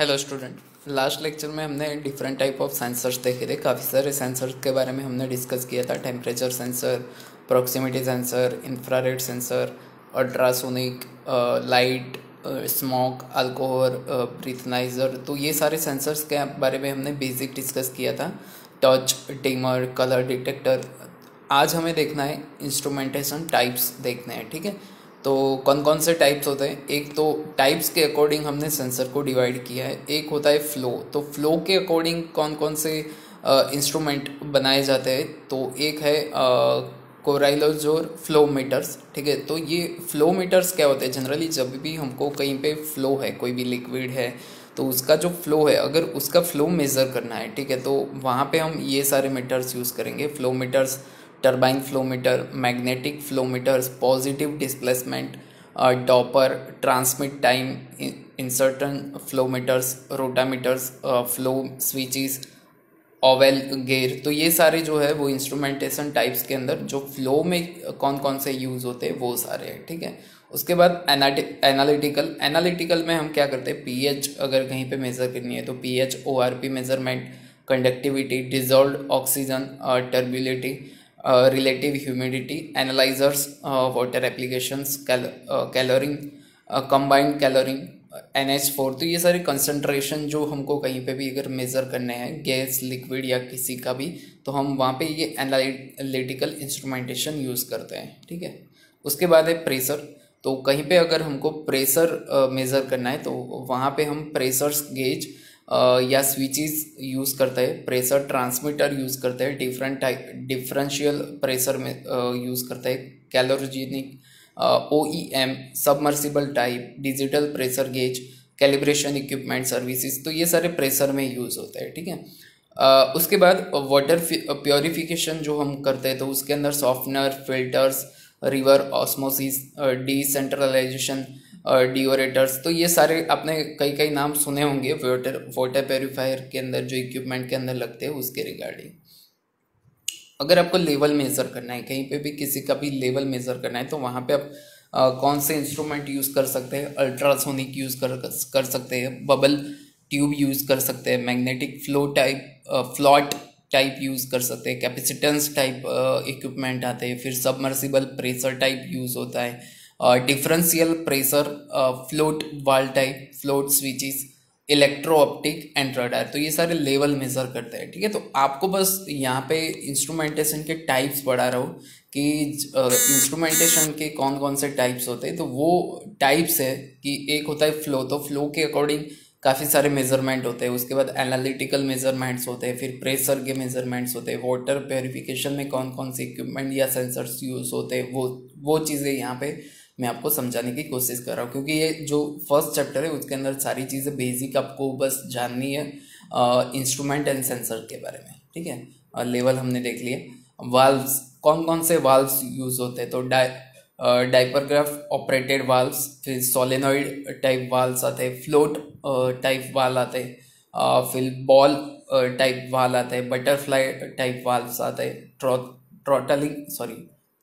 Hello student last lecture में हमने different type of sensors देखे थे। काफ़ी सारे सेंसर्स के बारे में हमने डिस्कस किया था। Temperature sensor proximity sensor infrared sensor ultrasonic light smoke alcohol breathalyser तो ये सारे सेंसर्स के बारे में हमने बेसिक डिस्कस किया था। टच टिमर कलर डिटेक्टर आज हमें देखना है इंस्ट्रूमेंटेशन टाइप्स देखने हैं, ठीक है? तो कौन कौन से टाइप्स होते हैं? एक तो टाइप्स के अकॉर्डिंग हमने सेंसर को डिवाइड किया है। एक होता है फ्लो तो फ्लो के अकॉर्डिंग कौन कौन से इंस्ट्रूमेंट बनाए जाते हैं? तो एक है कोराइलोजोर फ्लो मीटर्स ठीक है? तो ये फ्लो मीटर्स क्या होते हैं? जनरली जब भी हमको कहीं पे फ्लो है, कोई भी लिक्विड है तो उसका जो फ्लो है, अगर उसका फ्लो मेज़र करना है, ठीक है? तो वहाँ पे हम ये सारे मीटर्स यूज़ करेंगे। Flow meters turbine flowmeter magnetic flowmeters positive displacement doppler transmit time insertion flowmeters rotameters flow switches oval gear तो ये सारे जो है वो इंस्ट्रूमेंटेशन टाइप्स के अंदर जो फ्लो में कौन कौन से यूज़ होते हैं वो सारे हैं, ठीक है? उसके बाद एनालिटिकल एनालिटिकल में हम क्या करते हैं? पीएच अगर कहीं पे मेज़र करनी है तो pH ORP measurement conductivity dissolve oxygen turbidity relative humidity analysers water applications chlorine combined chlorine N H four तो ये सारे कंसनट्रेशन जो हमको कहीं पे भी अगर मेज़र करने हैं गैस लिक्विड या किसी का भी तो हम वहाँ पे ये एनालिटिकल इंस्ट्रूमेंटेशन यूज़ करते हैं, ठीक है? उसके बाद है प्रेशर तो कहीं पे अगर हमको प्रेशर मेज़र करना है तो वहाँ पे हम प्रेशर्स गेज या स्विचेस यूज़ करते हैं प्रेशर ट्रांसमीटर यूज़ करते हैं डिफरेंट टाइप डिफरेंशियल प्रेशर में यूज़ करते हैं cryogenic O E M submersible type digital pressure gauge calibration equipment services तो ये सारे प्रेशर में यूज़ होते हैं, ठीक है? उसके बाद वाटर प्योरिफिकेशन जो हम करते हैं तो उसके अंदर softener filters reverse osmosis decentralisation deaerators तो ये सारे आपने कई कई नाम सुने होंगे वाटर वाटर प्योरीफायर के अंदर जो इक्विपमेंट के अंदर लगते हैं उसके रिगार्डिंग अगर आपको लेवल मेज़र करना है कहीं पे भी किसी का भी लेवल मेज़र करना है तो वहाँ पे आप आ, कौन से इंस्ट्रूमेंट यूज़ कर सकते हैं? अल्ट्रासोनिक यूज़ कर कर सकते हैं बबल ट्यूब यूज़ कर सकते हैं magnetic flow type float type use कर सकते हैं कैपेसिटेंस टाइप इक्विपमेंट आते हैं फिर सबमर्सिबल प्रेशर टाइप यूज़ होता है differential pressure float ball type float switches electro optic and radar तो ये सारे लेवल मेजर करते हैं, ठीक है? तो आपको बस यहाँ पे इंस्ट्रूमेंटेशन के टाइप्स पढ़ा रहा हूँ कि इंस्ट्रूमेंटेशन के कौन कौन से टाइप्स होते हैं। तो वो टाइप्स है कि एक होता है फ्लो तो फ्लो के अकॉर्डिंग काफ़ी सारे मेज़रमेंट होते हैं। उसके बाद एनालिटिकल मेजरमेंट्स होते हैं, फिर प्रेशर के मेजरमेंट्स होते हैं। वाटर प्योरिफिकेशन में कौन कौन से इक्विपमेंट या सेंसर्स यूज़ होते हैं, वो वो चीज़ें यहाँ पे मैं आपको समझाने की कोशिश कर रहा हूँ, क्योंकि ये जो फ़र्स्ट चैप्टर है, उसके अंदर सारी चीज़ें बेसिक आपको बस जाननी है इंस्ट्रूमेंट एंड सेंसर के बारे में, ठीक है? लेवल हमने देख लिए वाल्व्स कौन कौन से वाल्व्स यूज़ होते हैं? तो डाइ डाइपरग्राफ ऑपरेटेड वाल्व्स फिर सोलेनॉइड टाइप वाल्व्स आते हैं फ्लोट टाइप वाल आते हैं फिर बॉल टाइप वाल आते हैं बटरफ्लाई टाइप वाल्व्स आते हैं ट्रॉ throttling sorry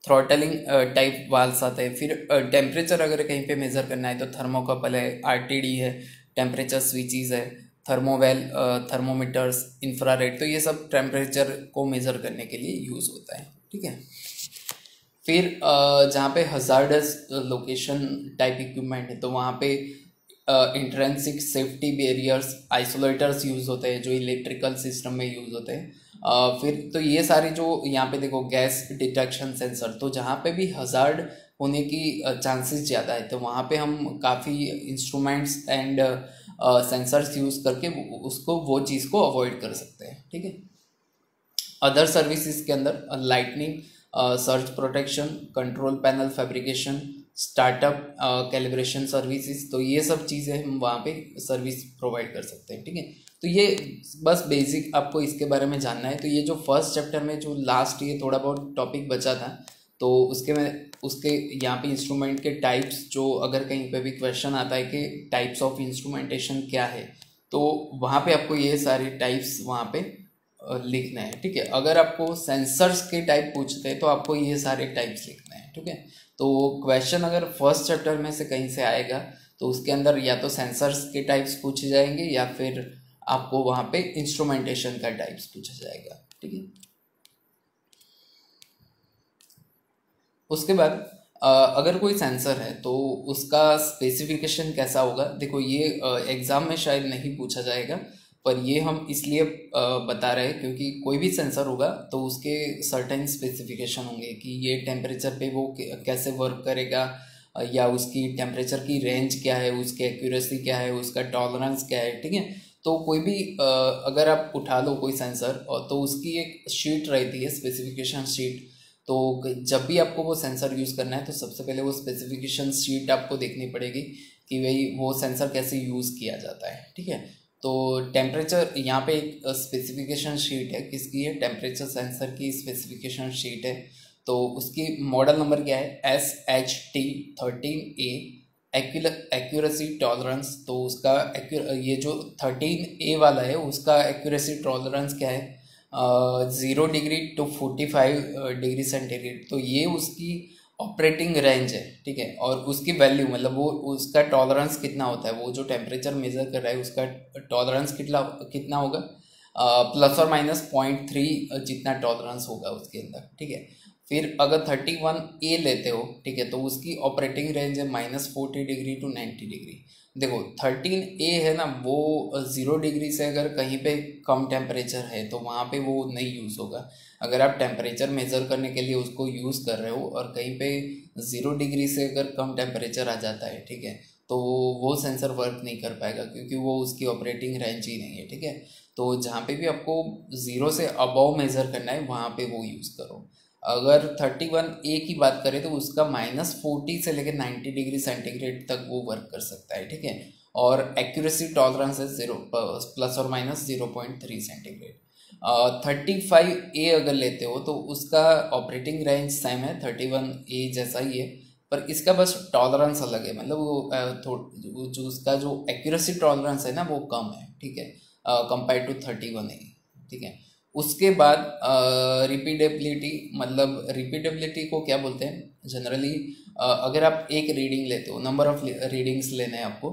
throttling type valves आते हैं। फिर टेम्परेचर अगर कहीं पे मेज़र करना है तो थर्मोकपल है आरटीडी है टेम्परेचर स्विचेस है थर्मोवेल थर्मोमीटर्स इंफ्रारेड तो ये सब टेम्परेचर को मेज़र करने के लिए यूज़ होता है, ठीक है? फिर जहाँ पे हजार्डस लोकेशन टाइप इक्विपमेंट है तो वहाँ पे intrinsic safety barriers isolators use होते हैं, जो इलेक्ट्रिकल सिस्टम में यूज़ होते हैं। फिर तो ये सारी जो यहाँ पे देखो गैस डिटेक्शन सेंसर तो जहाँ पे भी हजार्ड होने की चांसेस ज़्यादा है तो वहाँ पे हम काफ़ी इंस्ट्रूमेंट्स एंड सेंसर्स यूज़ करके उसको, वो चीज़ को अवॉइड कर सकते हैं, ठीक है? अदर सर्विसेज़ के अंदर lightning surge protection control panel fabrication startup calibration services तो ये सब चीज़ें हम वहाँ पे सर्विस प्रोवाइड कर सकते हैं, ठीक है? तो ये बस बेसिक आपको इसके बारे में जानना है। तो ये जो फ़र्स्ट चैप्टर में जो लास्ट ये थोड़ा बहुत टॉपिक बचा था तो उसके में, उसके यहाँ पे इंस्ट्रूमेंट के टाइप्स जो अगर कहीं पे भी क्वेश्चन आता है कि टाइप्स ऑफ़ इंस्ट्रूमेंटेशन क्या है तो वहाँ पे आपको ये सारे टाइप्स वहाँ पे लिखना है, ठीक है? अगर आपको सेंसर्स के टाइप पूछते हैं तो आपको ये सारे टाइप्स लिखना है, ठीक है? तो क्वेश्चन अगर फ़र्स्ट चैप्टर में से कहीं से आएगा तो उसके अंदर या तो सेंसर्स के टाइप्स पूछे जाएँगे या फिर आपको वहाँ पे इंस्ट्रूमेंटेशन का टाइप्स पूछा जाएगा, ठीक है? उसके बाद अगर कोई सेंसर है तो उसका स्पेसिफिकेशन कैसा होगा? देखो, ये एग्ज़ाम में शायद नहीं पूछा जाएगा, पर ये हम इसलिए बता रहे हैं क्योंकि कोई भी सेंसर होगा तो उसके सर्टेन स्पेसिफिकेशन होंगे कि ये टेम्परेचर पे वो कैसे वर्क करेगा, या उसकी टेम्परेचर की रेंज क्या है, उसकी एक्यूरेसी क्या है, उसका टॉलरेंस क्या है, ठीक है? तो कोई भी अगर आप उठा लो कोई सेंसर और तो उसकी एक शीट रहती है स्पेसिफिकेशन शीट। तो जब भी आपको वो सेंसर यूज़ करना है तो सबसे पहले वो स्पेसिफिकेशन शीट आपको देखनी पड़ेगी कि भाई वो सेंसर कैसे यूज़ किया जाता है, ठीक है? तो टेम्परेचर यहाँ पे एक स्पेसिफिकेशन शीट है, किसकी है? टेम्परेचर सेंसर की स्पेसिफिकेशन शीट है। तो उसकी मॉडल नंबर क्या है? S H T thirteen A accuracy tolerance तो उसका ये जो थर्टीन ए वाला है, उसका एक्यूरेसी टॉलरेंस क्या है? Zero degree to forty five degree centigrade तो ये उसकी ऑपरेटिंग रेंज है, ठीक है? और उसकी वैल्यू मतलब वो, उसका टॉलरेंस कितना होता है? वो जो टेम्परेचर मेज़र कर रहा है, उसका टॉलरेंस कितना कितना होगा? प्लस और माइनस पॉइंट थ्री जितना टॉलरेंस होगा उसके अंदर, ठीक है? फिर अगर थर्टी वन ए लेते हो, ठीक है तो उसकी ऑपरेटिंग रेंज है minus forty degree to ninety degree देखो थर्टीन ए है ना, वो ज़ीरो डिग्री से अगर कहीं पे कम टेम्परेचर है तो वहाँ पे वो नहीं यूज़ होगा. अगर आप टेम्परेचर मेज़र करने के लिए उसको यूज़ कर रहे हो और कहीं पे ज़ीरो डिग्री से अगर कम टेम्परेचर आ जाता है, ठीक है तो वो सेंसर वर्क नहीं कर पाएगा क्योंकि वो उसकी ऑपरेटिंग रेंज ही नहीं है, ठीक है. तो जहाँ पे भी आपको ज़ीरो से अबव मेज़र करना है, वहाँ पे वो यूज़ करो. अगर थर्टी वन ए की बात करें तो उसका माइनस फोर्टी से लेकर नाइन्टी डिग्री सेंटीग्रेड तक वो वर्क कर सकता है, ठीक है? और एक्यूरेसी टॉलरेंस है ज़ीरो प्लस और minus zero point three centigrade thirty five A अगर लेते हो तो उसका ऑपरेटिंग रेंज सेम है थर्टी वन ए जैसा ही है, पर इसका बस टॉलरेंस अलग है मतलब वो जो उसका जो एक्यूरेसी टॉलरेंस है ना, वो कम है, ठीक है? Compare to thirty one A ठीक है? उसके बाद रिपीटेबिलिटी मतलब रिपीटेबिलिटी को क्या बोलते हैं? जनरली अगर आप एक रीडिंग लेते हो नंबर ऑफ़ रीडिंग्स लेने हैं आपको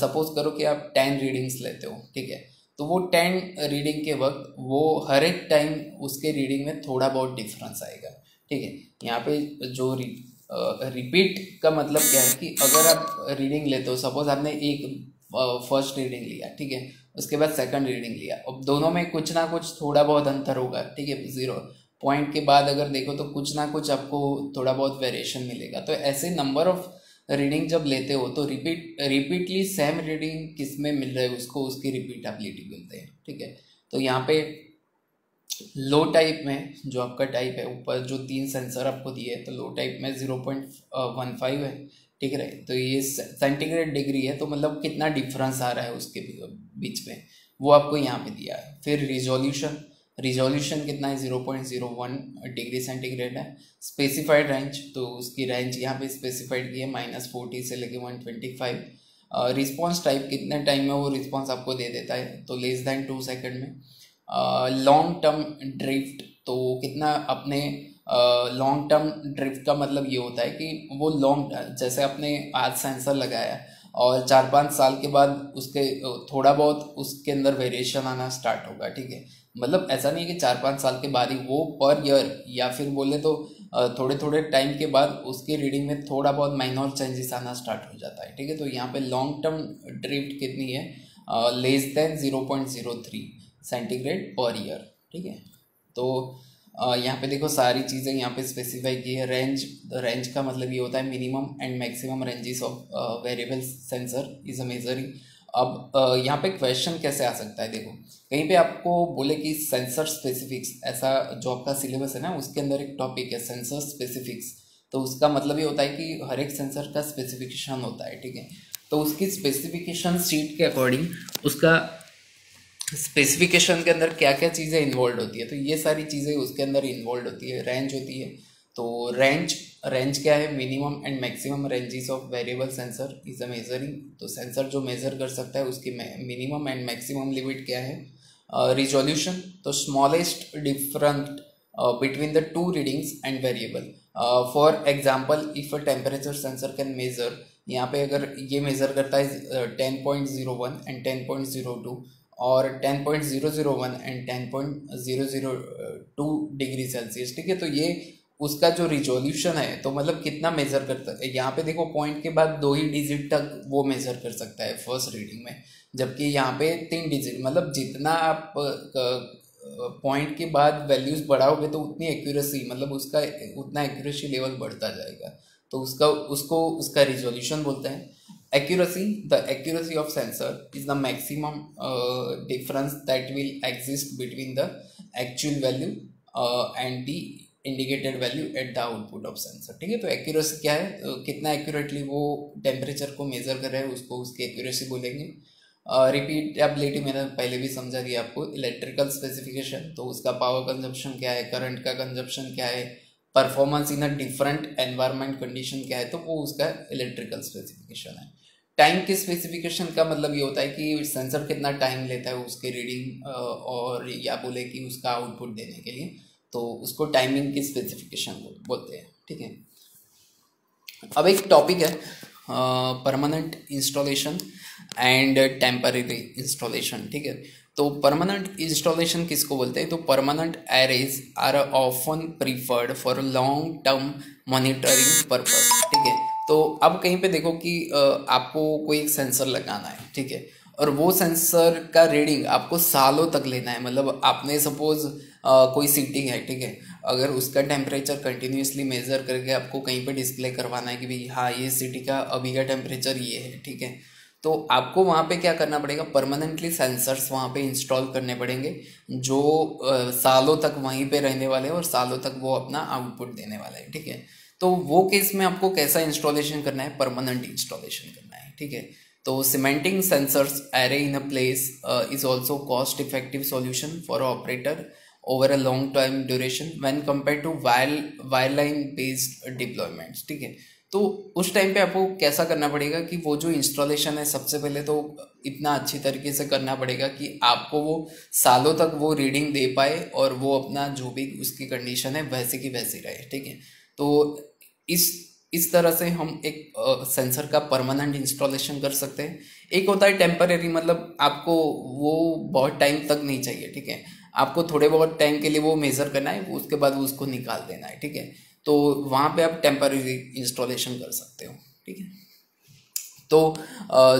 सपोज़ करो कि आप टेन रीडिंग्स लेते हो, ठीक है? तो वो टेन रीडिंग के वक्त, वो हर एक टाइम उसके रीडिंग में थोड़ा बहुत डिफरेंस आएगा, ठीक है? यहाँ पे जो रिपीट का मतलब क्या है कि अगर आप रीडिंग लेते हो सपोज़ आपने एक फ़र्स्ट रीडिंग लिया, ठीक है? उसके बाद सेकंड रीडिंग लिया। अब दोनों में कुछ ना कुछ थोड़ा बहुत अंतर होगा, ठीक है? ज़ीरो पॉइंट के बाद अगर देखो तो कुछ ना कुछ आपको थोड़ा बहुत वेरिएशन मिलेगा। तो ऐसे नंबर ऑफ़ रीडिंग जब लेते हो तो रिपीट रिपीटली सेम रीडिंग किसमें मिल रहा है, उसको उसकी रिपीटेबिलिटी बोलते हैं, ठीक है? तो यहाँ पे लो टाइप में जो आपका टाइप है, ऊपर जो तीन सेंसर आपको दिए तो लो टाइप में ज़ीरो पॉइंट वन फाइव है, ठीक है? तो ये सेंटीग्रेड डिग्री है तो मतलब कितना डिफरेंस आ रहा है उसके बीच में? वो आपको यहाँ पे दिया है। फिर रिजोल्यूशन रिजोल्यूशन कितना है? Zero point zero one degree centigrade है। स्पेसिफाइड रेंज तो उसकी रेंज यहाँ पे स्पेसिफाइड की है माइनस फोर्टी से लेके one twenty five response type कितने टाइम में वो रिस्पॉन्स आपको दे देता है? तो लेस दैन टू सेकेंड में। लॉन्ग टर्म ड्रिफ्ट तो कितना अपने लॉन्ग टर्म ड्रिफ्ट का मतलब ये होता है कि वो लॉन्ग जैसे आपने आज सेंसर लगाया और चार पाँच साल के बाद उसके थोड़ा बहुत उसके अंदर वेरिएशन आना स्टार्ट होगा, ठीक है? मतलब ऐसा नहीं है कि चार पाँच साल के बाद ही वो पर ईयर या फिर बोले तो थोड़े थोड़े टाइम के बाद उसके रीडिंग में थोड़ा बहुत माइनर चेंजेस आना स्टार्ट हो जाता है, ठीक है? तो यहाँ पे लॉन्ग टर्म ड्रिफ्ट कितनी है? Less than zero point zero three centigrade per year, ठीक है? तो यहाँ पे देखो सारी चीज़ें यहाँ पे स्पेसिफाई की है। रेंज रेंज का मतलब ये होता है minimum and maximum ranges of variable sensor is a measuring अब यहाँ पे क्वेश्चन कैसे आ सकता है? देखो, कहीं पे आपको बोले कि सेंसर स्पेसिफिक्स ऐसा जो आपका सिलेबस है ना, उसके अंदर एक टॉपिक है सेंसर स्पेसिफिक्स तो उसका मतलब ये होता है कि हर एक सेंसर का स्पेसिफिकेशन होता है, ठीक है? तो उसकी स्पेसिफिकेशन सीट के अकॉर्डिंग उसका स्पेसिफिकेशन के अंदर क्या क्या चीज़ें इन्वॉल्व होती है? तो ये सारी चीज़ें उसके अंदर इन्वॉल्व होती है। रेंज होती है। तो रेंज रेंज क्या है? Minimum and maximum ranges of variable sensor is a measuring तो सेंसर जो मेजर कर सकता है उसकी मिनिमम एंड मैक्सिमम लिमिट क्या है? रिजोल्यूशन uh, तो smallest different between the two readings and variable for example if a temperature sensor can measure यहाँ पे अगर ये मेज़र करता है ten point zero one and ten point zero two और ten point zero zero one and ten point zero zero two degree Celsius ठीक है? तो ये उसका जो रिजोल्यूशन है तो मतलब कितना मेज़र करता है यहाँ पे देखो पॉइंट के बाद दो ही डिजिट तक वो मेज़र कर सकता है फ़र्स्ट रीडिंग में। जबकि यहाँ पे तीन डिजिट मतलब जितना आप पॉइंट के बाद वैल्यूज़ बढ़ाओगे तो उतनी एक्यूरेसी मतलब उसका, उतना एक्यूरेसी लेवल बढ़ता जाएगा। तो उसका, उसको, उसका रिजोल्यूशन बोलते हैं। Accuracy the accuracy of sensor is the maximum uh, difference that will exist between the actual value uh, and the indicated value at the output of sensor ठीक है? तो एक्यूरेसी क्या है? तो कितना एक्यूरेटली वो टेम्परेचर को मेजर कर रहा है उसको उसकी एक्यूरेसी बोलेंगे। रिपीटेबिलिटी मैंने पहले भी समझा दिया आपको। इलेक्ट्रिकल स्पेसिफिकेशन तो उसका पावर कंजप्शन क्या है? करंट का कंजप्शन क्या है? Performance in a different environment condition क्या है? तो वो उसका इलेक्ट्रिकल स्पेसिफिकेशन है। टाइम के स्पेसिफिकेशन का मतलब ये होता है कि सेंसर कितना टाइम लेता है उसके रीडिंग और या बोले कि उसका आउटपुट देने के लिए। तो उसको टाइमिंग की स्पेसिफिकेशन बोलते हैं, ठीक है? अब एक टॉपिक है permanent installation and temporary installation ठीक है? तो परमानेंट इंस्टॉलेशन किसको बोलते हैं? तो permanent arrays are often preferred for long term monitoring purpose ठीक है? तो अब कहीं पे देखो कि आपको कोई एक सेंसर लगाना है, ठीक है? और वो सेंसर का रीडिंग आपको सालों तक लेना है। मतलब आपने सपोज़ कोई सीटिंग है, ठीक है? अगर उसका टेम्परेचर कंटिन्यूसली मेज़र करके आपको कहीं पे डिस्प्ले करवाना है कि भाई हाँ ये सिटी का अभी का टेम्परेचर ये है, ठीक है? तो आपको वहाँ पे क्या करना पड़ेगा? परमानेंटली सेंसर्स वहाँ पे इंस्टॉल करने पड़ेंगे, जो सालों तक वहीं पे रहने वाले हैं और सालों तक वो अपना आउटपुट देने वाले हैं, ठीक है? तो वो केस में आपको कैसा इंस्टॉलेशन करना है? परमानेंट इंस्टॉलेशन करना है, ठीक है? तो cementing sensors array in a place is also cost effective solution for operator over a long time duration when compare to wire wireline based deployments ठीक है? तो उस टाइम पे आपको कैसा करना पड़ेगा कि वो जो इंस्टॉलेशन है, सबसे पहले तो इतना अच्छी तरीके से करना पड़ेगा कि आपको वो सालों तक वो रीडिंग दे पाए और वो अपना जो भी उसकी कंडीशन है, वैसे की वैसी रहे, ठीक है? तो इस इस तरह से हम एक सेंसर का परमानेंट इंस्टॉलेशन कर सकते हैं। एक होता है टेम्परेरी मतलब आपको वो बहुत टाइम तक नहीं चाहिए, ठीक है? आपको थोड़े बहुत टाइम के लिए वो मेज़र करना है उसके बाद उसको निकाल देना है, ठीक है? तो वहाँ पे आप टेम्परेरी इंस्टॉलेशन कर सकते हो, ठीक है? तो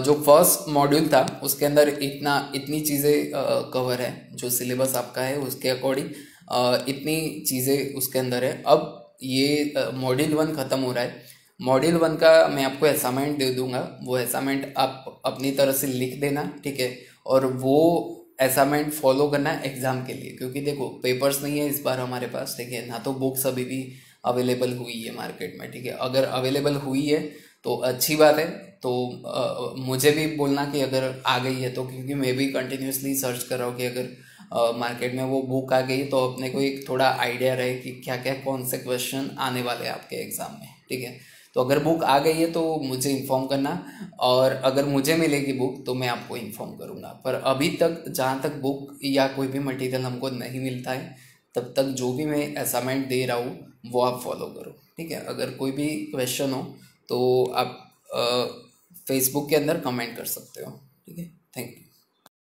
जो फ़र्स्ट मॉड्यूल था, उसके अंदर इतना, इतनी चीज़ें कवर है, जो सिलेबस आपका है, उसके अकॉर्डिंग इतनी चीज़ें उसके अंदर है। अब ये मॉड्यूल वन ख़त्म हो रहा है। मॉड्यूल वन का मैं आपको असाइनमेंट दे दूँगा। वो असाइनमेंट आप अपनी तरह से लिख देना ठीक है? और वो असाइनमेंट फॉलो करना एग्ज़ाम के लिए। क्योंकि देखो पेपर्स नहीं है इस बार हमारे पास ठीक है? ना तो बुक्स अभी भी अवेलेबल हुई है मार्केट में ठीक है? अगर अवेलेबल हुई है तो अच्छी बात है। तो आ, मुझे भी बोलना कि अगर आ गई है तो क्योंकि मैं भी कंटिन्यूसली सर्च कर रहा हूँ कि अगर मार्केट में वो बुक आ गई तो अपने को एक थोड़ा आइडिया रहे कि क्या क्या कौन से क्वेश्चन आने वाले हैं आपके एग्ज़ाम में, ठीक है? तो अगर बुक आ गई है तो मुझे इन्फॉर्म करना और अगर मुझे मिलेगी बुक तो मैं आपको इन्फॉर्म करूँगा। पर अभी तक, जहाँ तक बुक या कोई भी मटेरियल हमको नहीं मिलता है, तब तक जो भी मैं असाइनमेंट दे रहा हूँ, वो आप फॉलो करो, ठीक है? अगर कोई भी क्वेश्चन हो तो आप फेसबुक के अंदर कमेंट कर सकते हो, ठीक है? Thank you